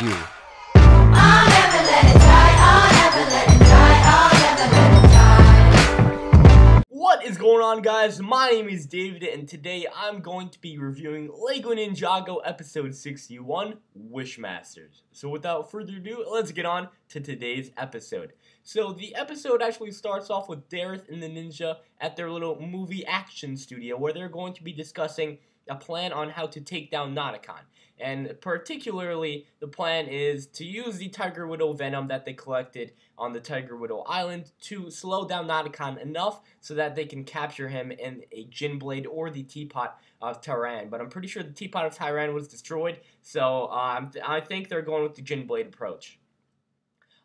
you. What is going on, guys? My name is Davyd, and today I'm going to be reviewing Lego Ninjago Episode 61 Wishmasters. So, without further ado, let's get on to today's episode. So, the episode actually starts off with Dareth and the Ninja at their little movie action studio where they're going to be discussing a plan on how to take down Nadakhan. And particularly, the plan is to use the Tiger Widow venom that they collected on the Tiger Widow Island to slow down Nadakhan enough so that they can capture him in a Djinn Blade or the Teapot of Tyrahn. But I'm pretty sure the Teapot of Tyrahn was destroyed, so um, I think they're going with the Djinn Blade approach.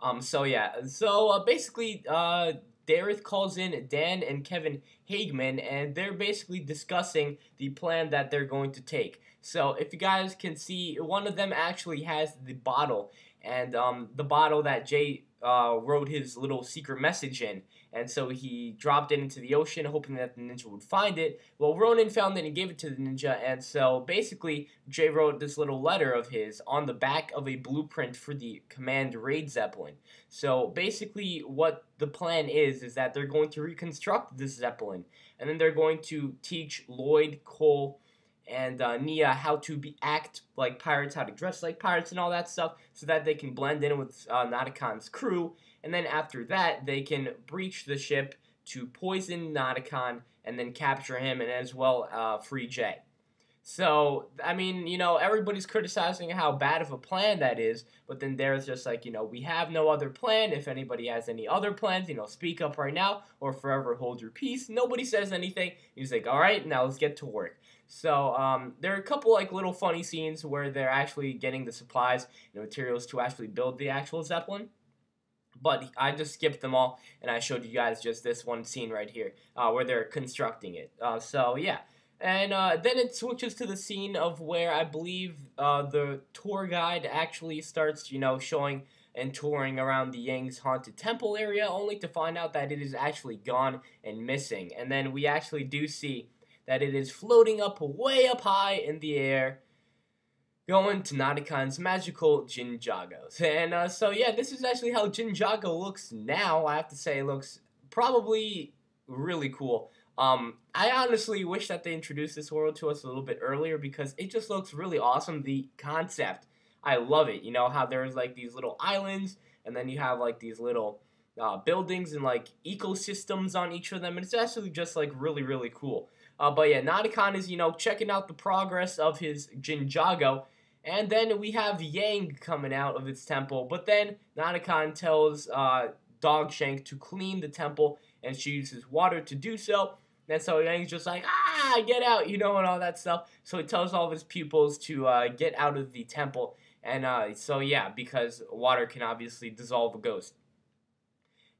Um, so yeah, so uh, basically, uh, Dareth calls in Dan and Kevin Hageman, and they're basically discussing the plan that they're going to take. So if you guys can see, one of them actually has the bottle, and um, the bottle that Jay uh, wrote his little secret message in. And so he dropped it into the ocean, hoping that the ninja would find it. Well, Ronin found it and gave it to the ninja. And so basically, Jay wrote this little letter of his on the back of a blueprint for the Command Raid Zeppelin. So basically, what the plan is, is that they're going to reconstruct this Zeppelin. And then they're going to teach Lloyd, Cole, and uh, Nya how to be act like pirates, how to dress like pirates, and all that stuff, so that they can blend in with uh, Nadakhan's crew. And then after that, they can breach the ship to poison Nadakhan and then capture him, and as well uh, free Jay. So, I mean, you know, everybody's criticizing how bad of a plan that is, but then there's just like, you know, we have no other plan. If anybody has any other plans, you know, speak up right now or forever hold your peace. Nobody says anything. He's like, all right, now let's get to work. So, um, there are a couple like little funny scenes where they're actually getting the supplies and materials to actually build the actual Zeppelin. But I just skipped them all, and I showed you guys just this one scene right here, uh, where they're constructing it. Uh, so yeah, and uh, then it switches to the scene of where I believe uh, the tour guide actually starts, you know, showing and touring around the Yang's haunted temple area, only to find out that it is actually gone and missing. And then we actually do see that it is floating up way up high in the air, going to Nadakhan's magical Djinjagos. And uh, so, yeah, this is actually how Djinjago looks now. I have to say, it looks probably really cool. Um, I honestly wish that they introduced this world to us a little bit earlier because it just looks really awesome. The concept, I love it. You know how there's like these little islands, and then you have like these little uh, buildings and like ecosystems on each of them, and it's actually just like really really cool. Uh, but yeah, Nadakhan is you know checking out the progress of his Djinjago, and then we have Yang coming out of its temple. But then Nadakhan tells uh, Dogshank to clean the temple, and she uses water to do so. And so Yang's just like, ah, get out, you know, and all that stuff. So he tells all of his pupils to uh, get out of the temple. And uh, so, yeah, because water can obviously dissolve a ghost.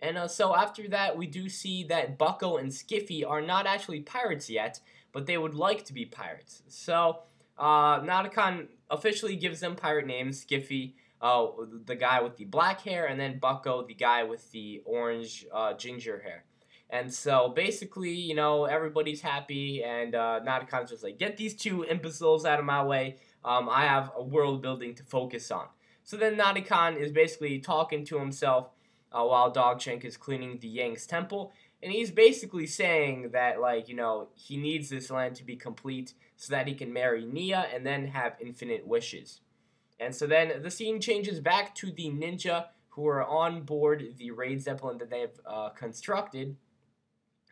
And uh, so after that, we do see that Bucko and Squiffy are not actually pirates yet, but they would like to be pirates. So uh, Nadakhan officially gives them pirate names, Squiffy, uh, the guy with the black hair, and then Bucko, the guy with the orange uh, ginger hair. And so basically, you know, everybody's happy, and uh, Nadakhan's just like, get these two imbeciles out of my way. Um, I have a world building to focus on. So then Nadakhan is basically talking to himself uh, while Dogshank is cleaning the Yang's temple. And he's basically saying that, like, you know, he needs this land to be complete so that he can marry Nya and then have infinite wishes. And so then the scene changes back to the ninja who are on board the Raid Zeppelin that they have uh, constructed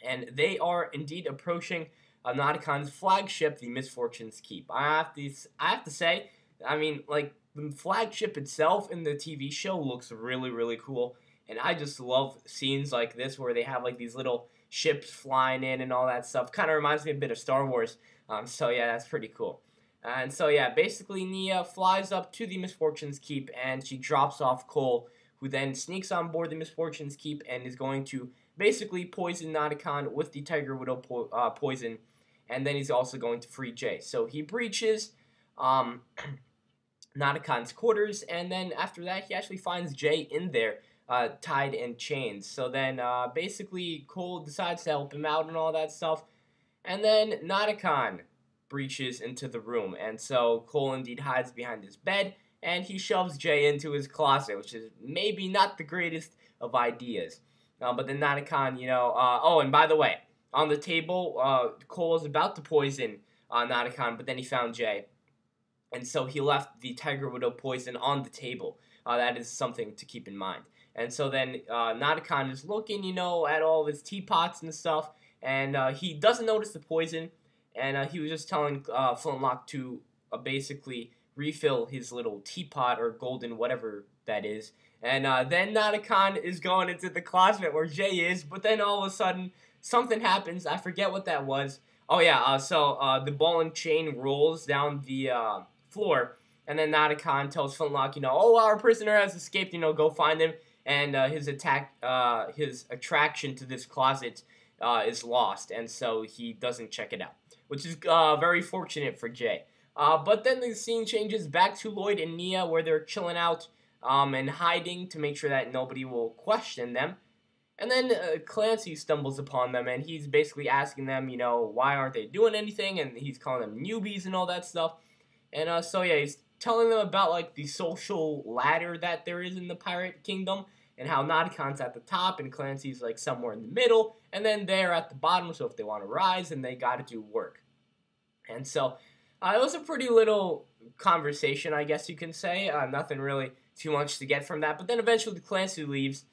and they are indeed approaching uh, Nadakhan's flagship, the Misfortune's Keep. I have to, I have to say, I mean, like the flagship itself in the TV show looks really, really cool, and I just love scenes like this where they have like these little ships flying in and all that stuff. Kind of reminds me a bit of Star Wars. Um, so yeah, that's pretty cool. And so yeah, basically Nya flies up to the Misfortune's Keep and she drops off Cole, who then sneaks on board the Misfortune's Keep and is going to basically poison Nadakhan with the Tiger Widow po- uh, poison, and then he's also going to free Jay. So he breaches um, Nadakhan's quarters, and then after that, he actually finds Jay in there, uh, tied in chains. So then, uh, basically, Cole decides to help him out and all that stuff, and then Nadakhan breaches into the room, and so Cole indeed hides behind his bed, and he shoves Jay into his closet, which is maybe not the greatest of ideas. Uh, but then Nadakhan, you know, uh, oh, and by the way, on the table, uh, Cole was about to poison uh, Nadakhan, but then he found Jay. And so he left the Tiger Widow poison on the table. Uh, that is something to keep in mind. And so then uh, is looking, you know, at all of his teapots and stuff, and uh, he doesn't notice the poison. And uh, he was just telling uh, Flintlock to uh, basically refill his little teapot or golden whatever that is. And uh, then Nadakhan is going into the closet where Jay is, but then all of a sudden something happens. I forget what that was. Oh yeah, uh, so uh, the ball and chain rolls down the uh, floor, and then Nadakhan tells Flintlock, you know, oh our prisoner has escaped. You know, go find him. And uh, his attack, uh, his attraction to this closet uh, is lost, and so he doesn't check it out, which is very fortunate for Jay. But then the scene changes back to Lloyd and Nya, where they're chilling out um, and hiding to make sure that nobody will question them. And then uh, Clancy stumbles upon them, and he's basically asking them, you know, why aren't they doing anything? And he's calling them newbies and all that stuff. And uh, so yeah, he's telling them about like the social ladder that there is in the pirate kingdom, and how Nadakhan's at the top, and Clancy's like somewhere in the middle, and then they're at the bottom. So if they want to rise, and they got to do work. And so uh, it was a pretty little conversation, I guess you can say. Uh, nothing really too much to get from that. But then eventually the Clancy leaves,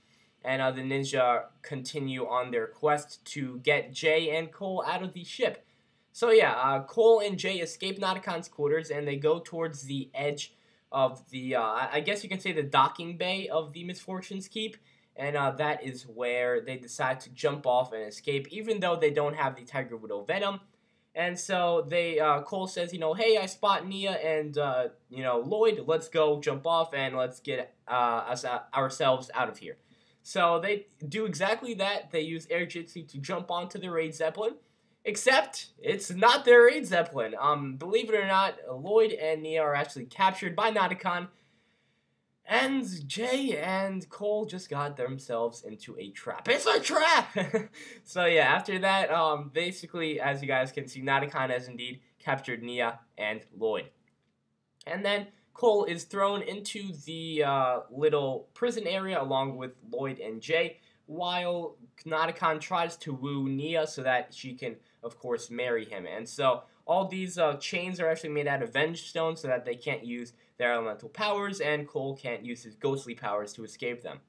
and uh, the ninja continue on their quest to get Jay and Cole out of the ship. So yeah, uh, Cole and Jay escape Nadakhan's quarters, and they go towards the edge of the, uh, I guess you can say the docking bay of the Misfortunes Keep. And uh, that is where they decide to jump off and escape, even though they don't have the Tiger Widow Venom. And so they, uh, Cole says, you know, hey, I spot Nya and, uh, you know, Lloyd. Let's go jump off and let's get uh, us, uh, ourselves out of here. So they do exactly that. They use Airjitzu to jump onto the raid zeppelin. Except it's not their raid zeppelin. Um, believe it or not, Lloyd and Nya are actually captured by Nadakhan. And Jay and Cole just got themselves into a trap. It's a trap! so yeah, after that, um, basically, as you guys can see, Nadakhan has indeed captured Nya and Lloyd. And then Cole is thrown into the uh, little prison area along with Lloyd and Jay, while Nadakhan tries to woo Nya so that she can, of course, marry him. And so all these uh, chains are actually made out of Venge Stone so that they can't use their elemental powers, and Cole can't use his ghostly powers to escape them.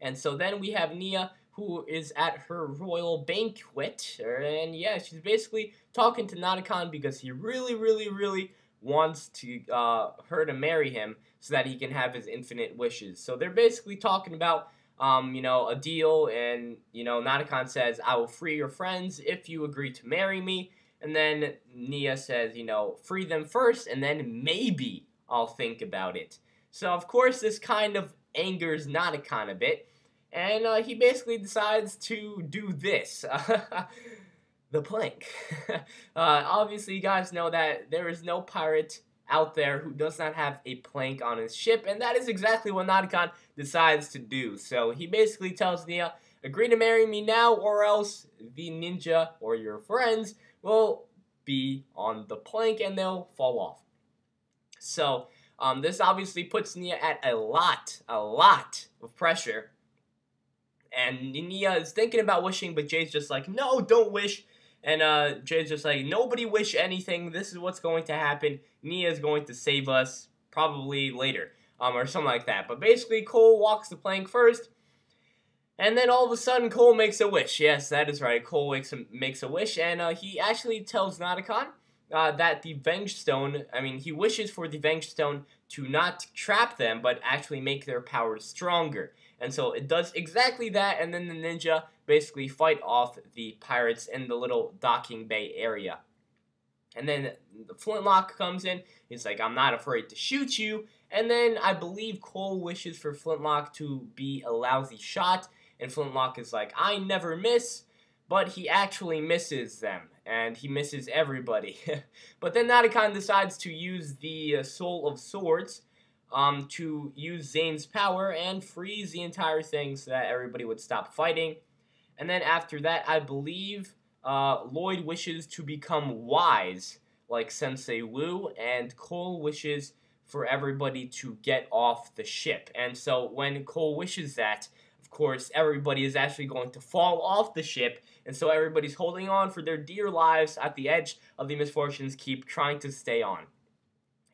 And so then we have Nya, who is at her royal banquet, and yeah, she's basically talking to Nadakhan because he really, really, really wants to uh, her to marry him so that he can have his infinite wishes. So they're basically talking about um, you know, a deal, and you know, Nadakhan says, "I will free your friends if you agree to marry me." And then Nya says, you know, free them first, and then maybe I'll think about it. So, of course, this kind of angers Nadakhan a bit, and uh, he basically decides to do this. the plank. uh, obviously, you guys know that there is no pirate out there who does not have a plank on his ship, and that is exactly what Nadakhan decides to do. So he basically tells Nya, agree to marry me now, or else the ninja or your friends will be on the plank and they'll fall off. So um, this obviously puts Nya at a lot, a lot of pressure. And Nya is thinking about wishing, but Jay's just like, no, don't wish. And uh, Jay's just like, nobody wish anything. This is what's going to happen. Nya is going to save us probably later, um, or something like that. But basically, Cole walks the plank first. And then all of a sudden, Cole makes a wish. Yes, that is right. Cole makes a, makes a wish, and uh, he actually tells Nadakhan uh, that the Venge Stone, I mean, he wishes for the Venge Stone to not trap them, but actually make their powers stronger. And so it does exactly that, and then the ninja basically fight off the pirates in the little docking bay area. And then the Flintlock comes in. He's like, I'm not afraid to shoot you. And then I believe Cole wishes for Flintlock to be a lousy shot. And Flintlock is like, I never miss, but he actually misses them, and he misses everybody. but then Nadakhan decides to use the uh, Soul of Swords um, to use Zane's power and freeze the entire thing so that everybody would stop fighting. And then after that, I believe uh, Lloyd wishes to become wise, like Sensei Wu, and Cole wishes for everybody to get off the ship. And so when Cole wishes that, course, everybody is actually going to fall off the ship. And so everybody's holding on for their dear lives at the edge of the Misfortunes Keep, trying to stay on.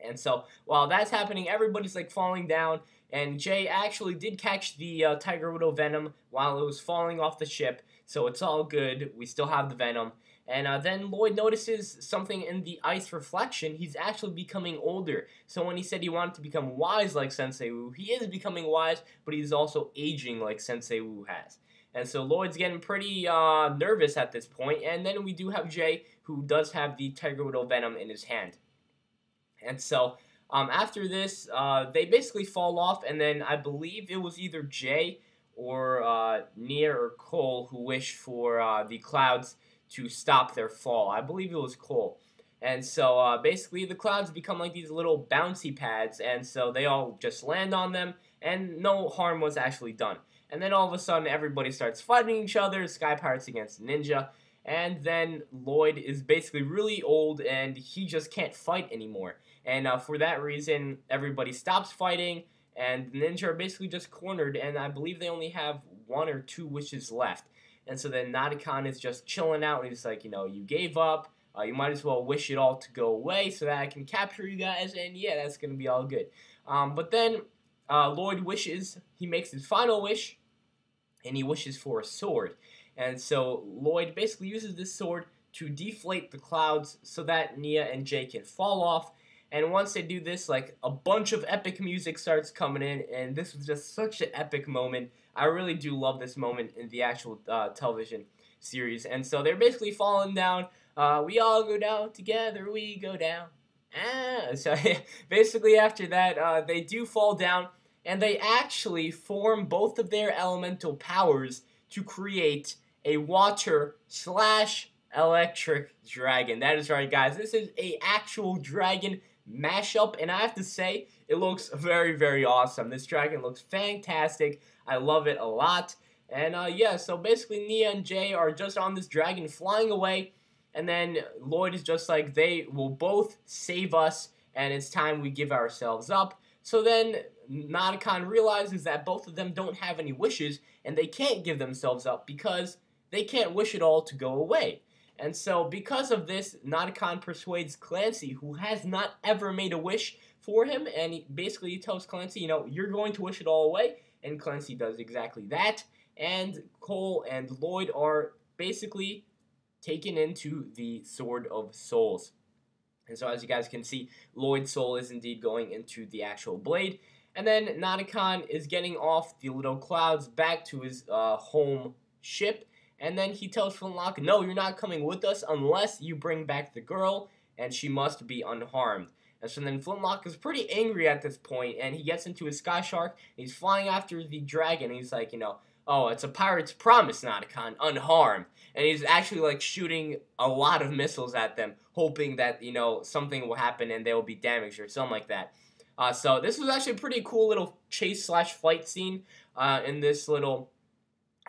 And so while that's happening, everybody's like falling down. And Jay actually did catch the uh, Tiger Widow Venom while it was falling off the ship. So it's all good. We still have the Venom. And uh, then Lloyd notices something in the ice reflection. He's actually becoming older. So when he said he wanted to become wise like Sensei Wu, he is becoming wise, but he's also aging like Sensei Wu has. And so Lloyd's getting pretty uh, nervous at this point. And then we do have Jay, who does have the Tiger Widow Venom in his hand. And so um, after this, uh, they basically fall off, and then I believe it was either Jay or uh, Nya or Cole who wished for uh, the clouds to stop their fall. I believe it was Cole. And so uh, basically, the clouds become like these little bouncy pads, and so they all just land on them, and no harm was actually done. And then all of a sudden, everybody starts fighting each other Sky Pirates against Ninja. And then Lloyd is basically really old and he just can't fight anymore. And uh, for that reason, everybody stops fighting, and ninja are basically just cornered. And I believe they only have one or two wishes left. And so then Nadakhan is just chilling out, and he's like, you know, you gave up. Uh, you might as well wish it all to go away so that I can capture you guys, and yeah, that's gonna be all good. Um, but then uh, Lloyd wishes, he makes his final wish, and he wishes for a sword. And so Lloyd basically uses this sword to deflate the clouds so that Nya and Jay can fall off and once they do this, like a bunch of epic music starts coming in, and this was just such an epic moment. I really do love this moment in the actual uh, television series. And so they're basically falling down. Uh, we all go down together. We go down. Ah, so basically after that, uh, they do fall down, and they actually form both of their elemental powers to create a water slash electric dragon. That is right, guys. This is a actual dragon mashup, and I have to say, it looks very, very awesome. This dragon looks fantastic. I love it a lot. And uh, yeah, so basically Nya and Jay are just on this dragon flying away, and then Lloyd is just like, they will both save us, and it's time we give ourselves up. So then Nadakhan realizes that both of them don't have any wishes, and they can't give themselves up because they can't wish it all to go away. And so, because of this, Nadakhan persuades Clancy, who has not ever made a wish for him, and he basically tells Clancy, you know, you're going to wish it all away, and Clancy does exactly that. And Cole and Lloyd are basically taken into the Sword of Souls. And so, as you guys can see, Lloyd's soul is indeed going into the actual blade. And then Nadakhan is getting off the little clouds back to his uh, home ship and then he tells Flintlock, no, you're not coming with us unless you bring back the girl, and she must be unharmed. And so then Flintlock is pretty angry at this point, and he gets into his Sky Shark, he's flying after the dragon, he's like, you know, oh, it's a pirate's promise, Nadakhan, unharmed. And he's actually like shooting a lot of missiles at them, hoping that, you know, something will happen and they will be damaged or something like that. Uh, so this was actually a pretty cool little chase slash flight scene uh, in this little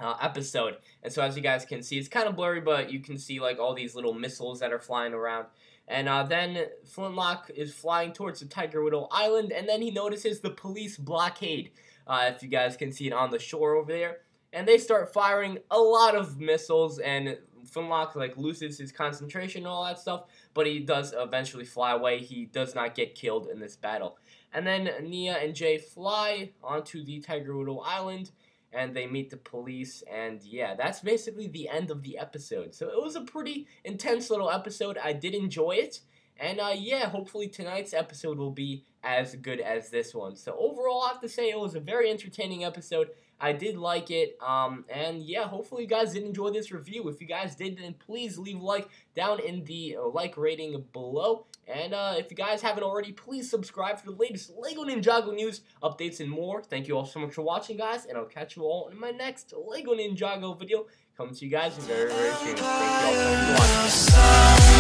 uh, episode. And so as you guys can see, it's kind of blurry, but you can see like all these little missiles that are flying around. And uh, then Flintlock is flying towards the Tiger Widow Island, and then he notices the police blockade. Uh, if you guys can see it on the shore over there, and they start firing a lot of missiles, and Flintlock like loses his concentration and all that stuff, but he does eventually fly away. He does not get killed in this battle. And then Nya and Jay fly onto the Tiger Widow Island, and they meet the police and yeah that's basically the end of the episode. So it was a pretty intense little episode. I did enjoy it and uh, yeah hopefully tonight's episode will be as good as this one. So overall i have to say it was a very entertaining episode i did like it um, and yeah hopefully you guys did enjoy this review if you guys did then please leave a like down in the uh, like rating below and uh, if you guys haven't already, please subscribe for the latest LEGO Ninjago news, updates, and more. Thank you all so much for watching, guys, and I'll catch you all in my next LEGO Ninjago video coming to you guys very, very soon. Thank you all for watching.